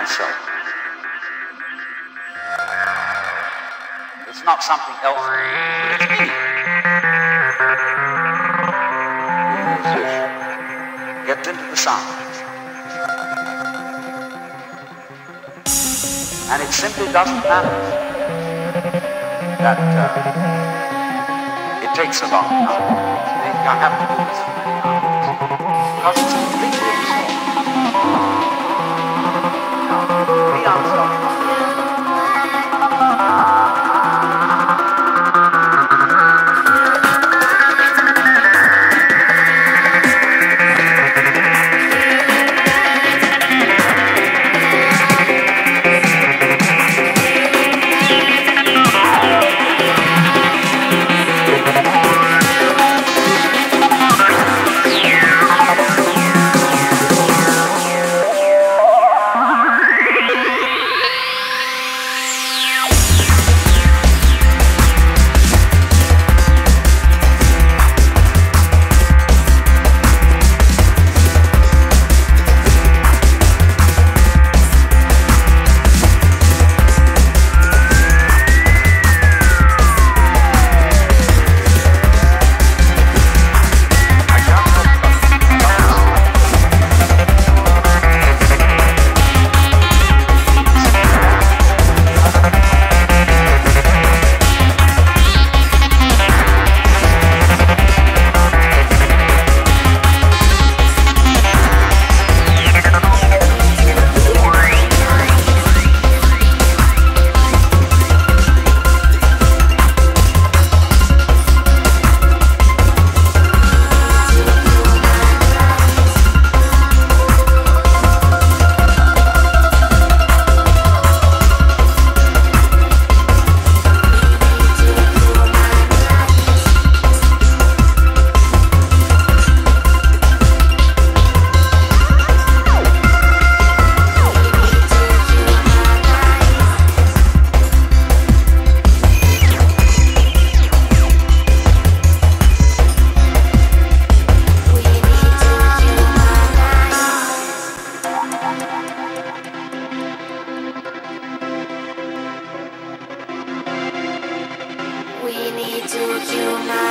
myself. It's not something else. It's me. Get into the sound. And it simply doesn't matter that uh, it takes a long time. I have to do this for many hours. Because it's completely So. We need to humanize.